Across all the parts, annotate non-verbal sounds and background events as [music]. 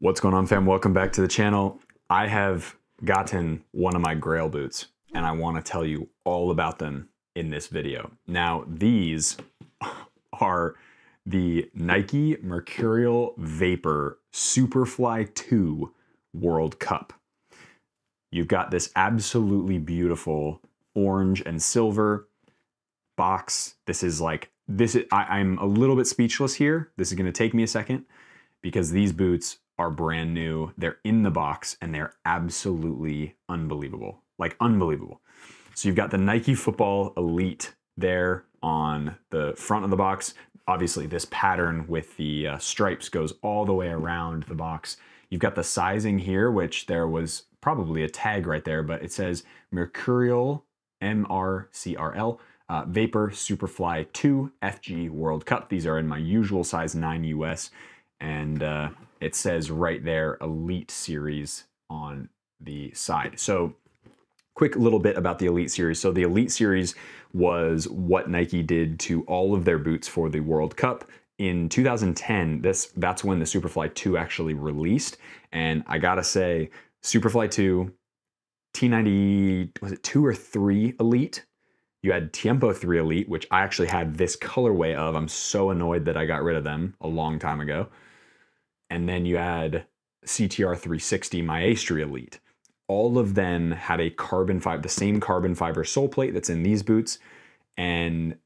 What's going on fam? Welcome back to the channel. I have gotten one of my grail boots and I want to tell you all about them in this video. Now these [laughs] are the Nike Mercurial Vapor Superfly 2 World Cup. You've got this absolutely beautiful orange and silver box. This is like, this is, I, I'm a little bit speechless here. This is gonna take me a second because these boots are brand new. They're in the box and they're absolutely unbelievable. Like unbelievable. So you've got the Nike Football Elite there on the front of the box. Obviously this pattern with the uh, stripes goes all the way around the box. You've got the sizing here, which there was probably a tag right there, but it says Mercurial, M-R-C-R-L, uh, Vapor Superfly 2 FG World Cup. These are in my usual size 9 US and uh, it says right there Elite Series on the side. So quick little bit about the Elite Series. So the Elite Series was what Nike did to all of their boots for the World Cup. In 2010, this that's when the Superfly 2 actually released. And I gotta say, Superfly 2, T90, was it two or three Elite? You had Tiempo 3 Elite, which I actually had this colorway of. I'm so annoyed that I got rid of them a long time ago and then you had CTR 360 Maestri Elite. All of them had a carbon fiber, the same carbon fiber sole plate that's in these boots, and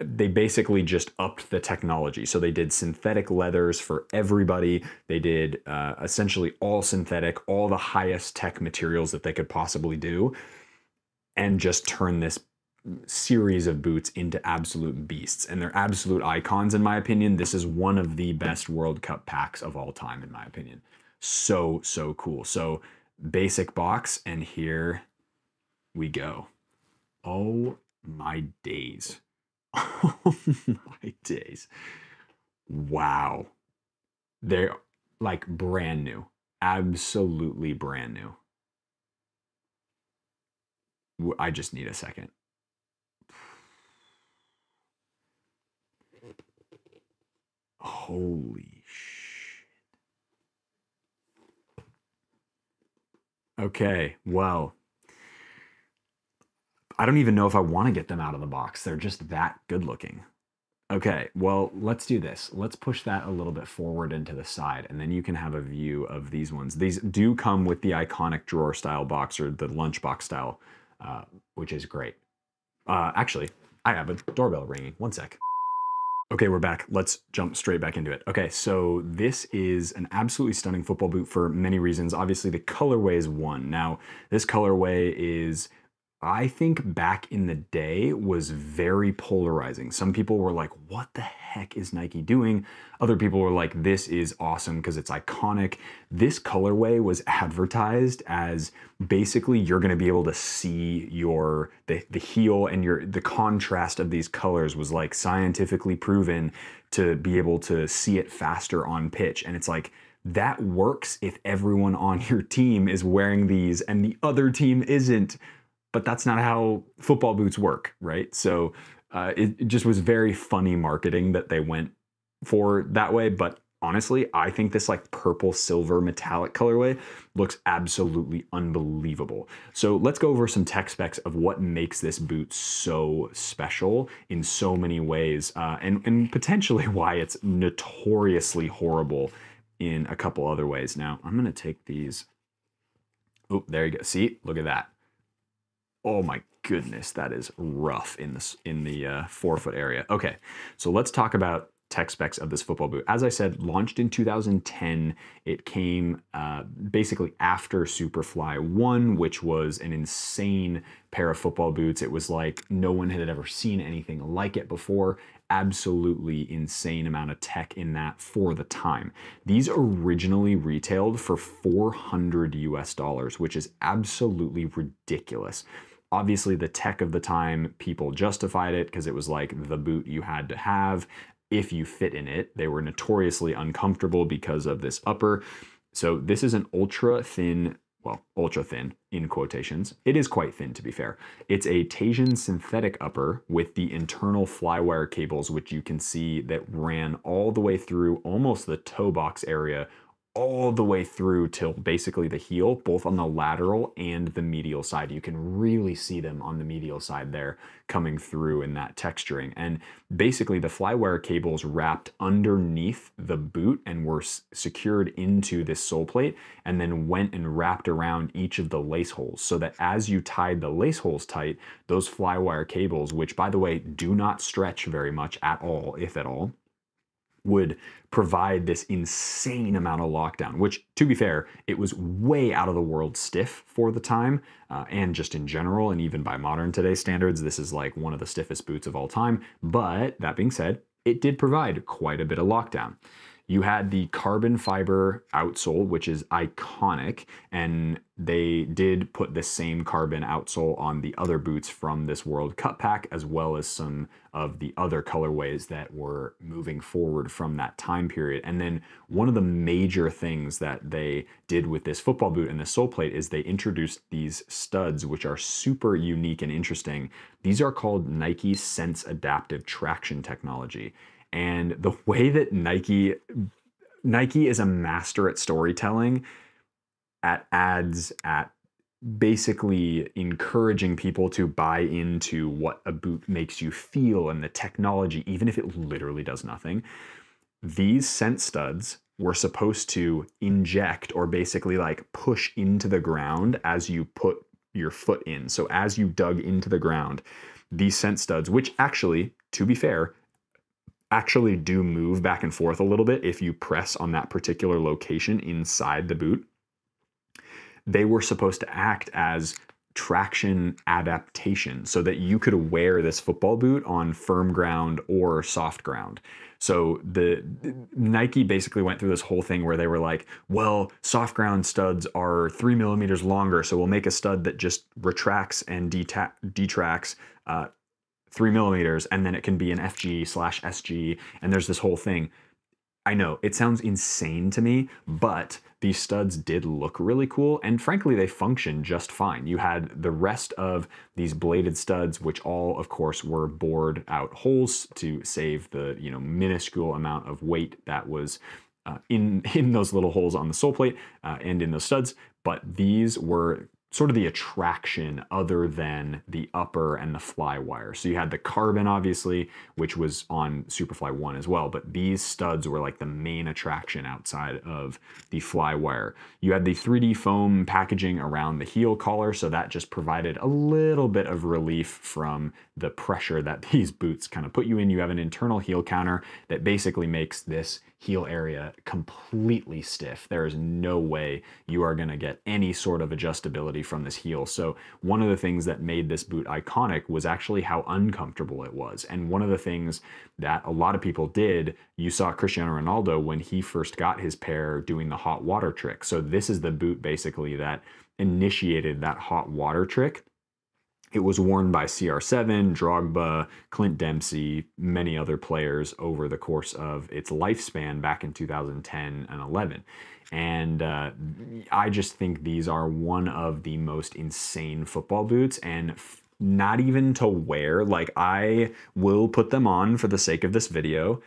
they basically just upped the technology. So they did synthetic leathers for everybody. They did uh, essentially all synthetic, all the highest tech materials that they could possibly do, and just turn this series of boots into absolute beasts and they're absolute icons in my opinion. This is one of the best world cup packs of all time in my opinion. So so cool. So basic box and here we go. Oh my days. [laughs] Oh my days. Wow. They're like brand new. Absolutely brand new. I just need a second. Holy shit. Okay, well, I don't even know if I want to get them out of the box. They're just that good looking. Okay, well, let's do this. Let's push that a little bit forward into the side, and then you can have a view of these ones. These do come with the iconic drawer style box or the lunchbox style, uh, which is great. Uh, actually, I have a doorbell ringing. One sec. Okay, we're back. Let's jump straight back into it. Okay, so this is an absolutely stunning football boot for many reasons. Obviously, the colorway is one. Now, this colorway is I think back in the day was very polarizing. Some people were like, what the heck is Nike doing? Other people were like, this is awesome because it's iconic. This colorway was advertised as basically you're gonna be able to see your, the, the heel and your, the contrast of these colors was like scientifically proven to be able to see it faster on pitch. And it's like, that works if everyone on your team is wearing these and the other team isn't but that's not how football boots work, right? So uh, it, it just was very funny marketing that they went for that way. But honestly, I think this like purple silver metallic colorway looks absolutely unbelievable. So let's go over some tech specs of what makes this boot so special in so many ways uh, and, and potentially [laughs] why it's notoriously horrible in a couple other ways. Now I'm gonna take these, oh, there you go. See, look at that. Oh my goodness, that is rough in this in the uh, forefoot area. Okay, so let's talk about tech specs of this football boot. As I said, launched in 2010. It came uh, basically after Superfly 1, which was an insane pair of football boots. It was like no one had ever seen anything like it before. Absolutely insane amount of tech in that for the time. These originally retailed for 400 US dollars, which is absolutely ridiculous obviously the tech of the time people justified it because it was like the boot you had to have if you fit in it. They were notoriously uncomfortable because of this upper. So this is an ultra thin well ultra thin in quotations. It is quite thin to be fair. It's a Teijin synthetic upper with the internal flywire cables which you can see that ran all the way through almost the toe box area all the way through till basically the heel, both on the lateral and the medial side. You can really see them on the medial side there coming through in that texturing. And basically the flywire cables wrapped underneath the boot and were secured into this sole plate and then went and wrapped around each of the lace holes so that as you tied the lace holes tight, those flywire cables, which by the way, do not stretch very much at all, if at all, would provide this insane amount of lockdown, which, to be fair, it was way out of the world stiff for the time uh, and just in general, and even by modern today standards, this is like one of the stiffest boots of all time. But that being said, it did provide quite a bit of lockdown. You had the carbon fiber outsole, which is iconic, and they did put the same carbon outsole on the other boots from this World Cup pack, as well as some of the other colorways that were moving forward from that time period. And then one of the major things that they did with this football boot and the sole plate is they introduced these studs, which are super unique and interesting. These are called Nike Sense Adaptive Traction Technology. And the [laughs] way that Nike Nike is a master at storytelling, at ads, at basically encouraging people to buy into what a boot makes you feel and the technology, even if it literally does nothing. These Sense studs were supposed to inject or basically like push into the ground as you put your foot in. So as you dug into the ground, these Sense studs, which actually, to be fair, actually do move back and forth a little bit if you press on that particular location inside the boot. They were supposed to act as traction adaptation so that you could wear this football boot on firm ground or soft ground. So the, Nike basically went through this whole thing where they were like, well, soft ground studs are three millimeters longer, so we'll make a stud that just retracts and detracts uh, three millimeters, and then it can be an FG slash SG, and there's this whole thing. I know it sounds insane to me, but these studs did look really cool, and frankly, they function just fine. You had the rest of these bladed studs, which all, of course, were bored out holes to save the you know minuscule amount of weight that was uh, in [laughs] in those little holes on the sole plate uh, and in those studs. But these were sort of the attraction other than the upper and the fly wire. So you had the carbon, obviously, which was on Superfly 1 as well, but these studs were like the main attraction outside of the fly wire. You had the 3D foam packaging around the heel collar, so that just provided a little bit of relief from the pressure that [laughs] these boots kind of put you in. You have an internal heel counter that basically makes this heel area completely stiff. There is no way you are going to get any sort of adjustability from this heel. So one of the things that made this boot iconic was actually how uncomfortable it was. And one of the things that a lot of people did, you saw Cristiano Ronaldo when he first got his pair doing the hot water trick. So this is the boot basically that initiated that hot water trick it was worn by CR7, Drogba, Clint Dempsey, many other players over the course of its lifespan back in 2010 and 11. And uh, I just think these are one of the most insane football boots and not even to wear. Like, I will put them on for the sake of this video.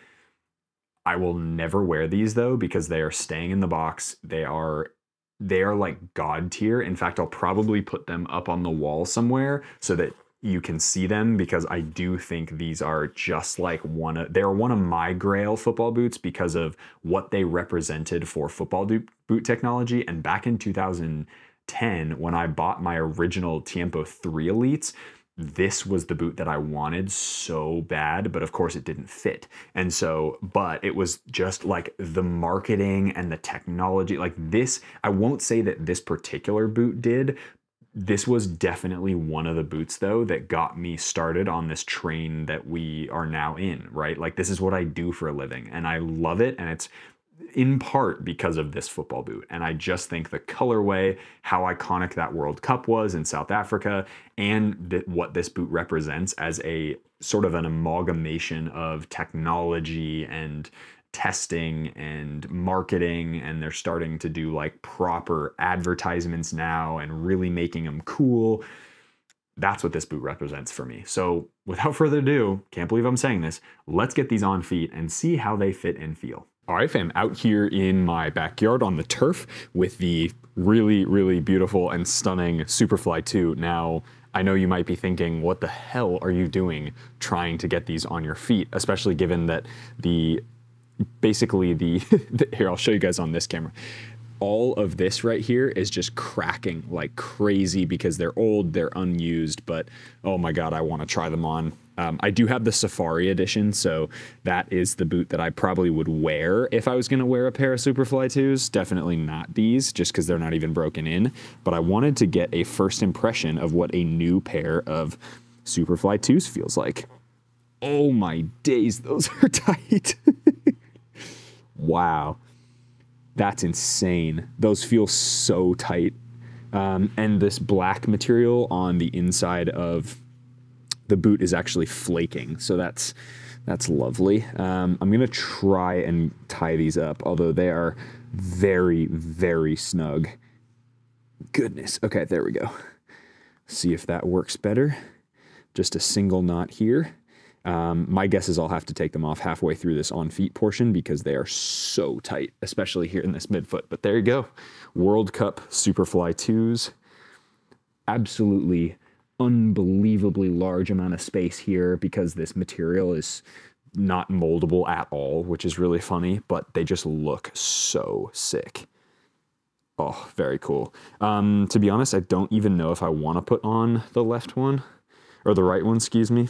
I will never wear these though because they are staying in the box. They are they are like god tier. In fact, I'll probably put them up on the wall somewhere so that you can see them because I do think these are just like one of they're one of my grail football boots because of what they represented for football boot technology and back in 2010 when I bought my original Tiempo 3 Elites this was the boot that I wanted so bad, but of course it didn't fit. And so, but it was just like the marketing and the technology, like this, I won't say that this particular boot did. This was definitely one of the boots though that got me started on this train that we are now in, right? Like this is what I do for a living and I love it and it's in part because of this football boot. And I just think the colorway, how iconic that World Cup was in South Africa, and th- what this boot represents as a sort of an amalgamation of technology and testing and marketing and they're starting to do like proper advertisements now and really making them cool that's what this boot represents for me. So without [laughs] further ado, can't believe I'm saying this, let's get these on feet and see how they fit and feel. All right, fam, out here in my backyard on the turf with the really, really beautiful and stunning Superfly 2. Now, I know you might be thinking, what the hell are you doing trying to get these on your feet, especially given that the basically the, [laughs] the here I'll show you guys on this camera all of this right here is just cracking like crazy because they're old, they're unused, but oh my god, I want to try them on. Um, I do have the Safari edition, so that is the boot that I probably would wear if I was going to wear a pair of Superfly 2s. Definitely not these, just because they're not even broken in. But I wanted to get a first impression of what a new pair of Superfly 2s feels like. Oh my days, those [laughs] are tight. [laughs] wow. That's insane. Those feel so tight. Um, and this black material on the inside of the boot is actually flaking. So that's that's lovely. Um, I'm gonna try and tie these up, although they are very, very snug. Goodness. Okay, there we go. See if that works better. Just a single knot here. Um, my guess is I'll have to take them off halfway through this on feet portion because they are so tight, especially here in this midfoot. But there you go. World Cup Superfly 2s. Absolutely unbelievably large amount of space here because this material is not moldable at all, which is really funny, but they just look so sick. Oh, very cool. Um, to be honest, I don't even know if I want to put on the left one or the right one, excuse me.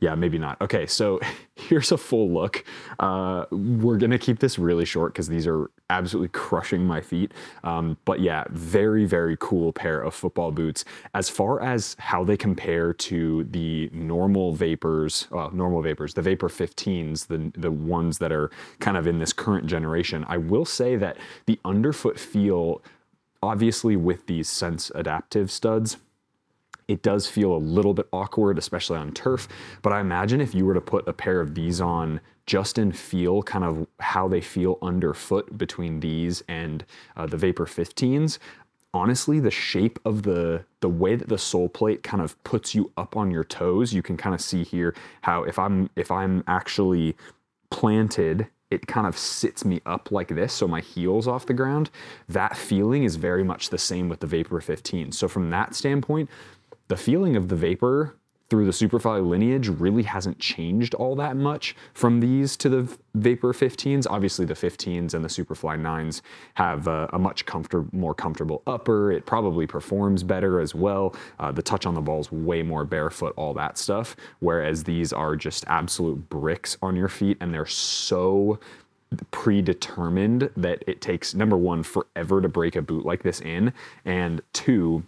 Yeah, maybe not. Okay, so [laughs] here's a full look. Uh, we're gonna keep this really short because these are absolutely crushing my feet. Um, but yeah, very, very cool pair of football boots. As far as how they compare to the normal Vapors, well, normal Vapors, the Vapor 15s, the, the ones that are kind of in this current generation, I will say that the underfoot feel, obviously with these Sense adaptive studs, it does feel a little bit awkward, especially on turf. But I imagine if you were to put a pair of these on just in feel, kind of how they feel underfoot between these and uh, the Vapor 15s, honestly the shape of the the way that the sole plate kind of puts you up on your toes you can kind of see here how if i'm if i'm actually planted it kind of sits me up like this so my heels off the ground that feeling is very much the same with the vapor 15 so from that standpoint the feeling of the Vapor through the Superfly lineage really hasn't changed all that much from these to the Vapor 15s. Obviously, the 15s and the Superfly 9s have a, a much comfort more comfortable upper. It probably performs better as well. Uh, the touch on the ball is way more barefoot, all that stuff. Whereas these are just absolute bricks on your feet, and they're so predetermined that it takes number one forever to break a boot like this in, and two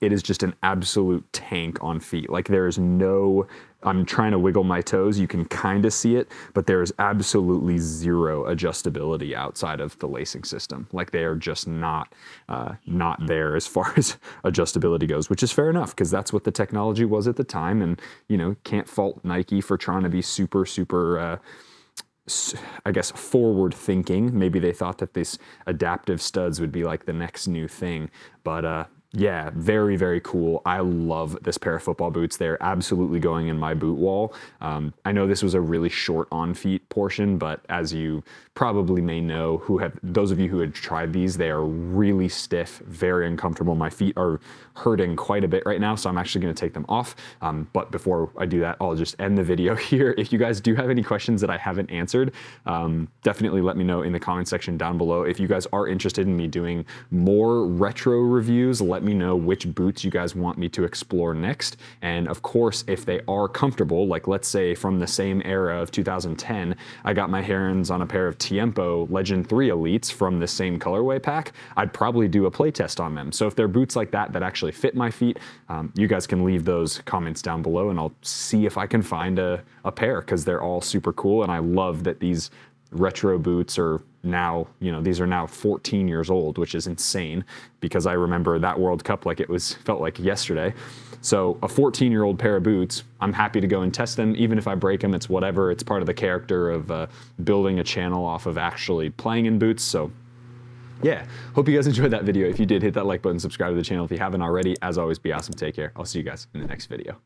it is just an absolute tank on feet. Like there is no, I'm trying to wiggle my toes. You can kind of see it, but there is absolutely zero adjustability outside of the lacing system. Like they are just not, uh, not there as far [laughs] as adjustability goes, which is fair enough because that's what the technology was at the time. And, you know, can't fault Nike for trying to be super, super, uh, I guess forward thinking. Maybe they thought that this adaptive studs would be like the next new thing, but uh, yeah, very, very cool. I love this pair of football boots. They're absolutely going in my boot wall. Um, I know this was a really short on feet portion, but as you probably may know, who have those of you who had tried these, they are really stiff, very uncomfortable. My feet are hurting quite a bit right now, so I'm actually gonna take them off. Um, but before I do that, I'll just end the video [laughs] here. If you guys do have any questions that I haven't answered, um, definitely let me know in the comment section down below. If you guys are interested in me doing more retro reviews, let me know which boots you guys want me to explore next. And of course, if they are comfortable, like let's say from the same era of 2010, I got my hands on a pair of Tiempo Legend 3 Elites from the same colorway pack, I'd probably do a playtest on them. So if they're boots like that that actually fit my feet, um, you guys can leave those comments down below and I'll see if I can find a, a pair because they're all super cool and I love that these retro boots are now, you know, these are now 14 years old, which is insane because I remember that World Cup like it was felt like yesterday. So a 14 year old pair of boots, I'm happy to go and test them. Even if I break them, it's whatever. It's part of the character of uh, building a channel off of actually playing in boots. So yeah, hope you guys enjoyed that video. If you did, hit that like button, subscribe to the channel if you haven't already. As always, be awesome. Take care. I'll see you guys in the next video.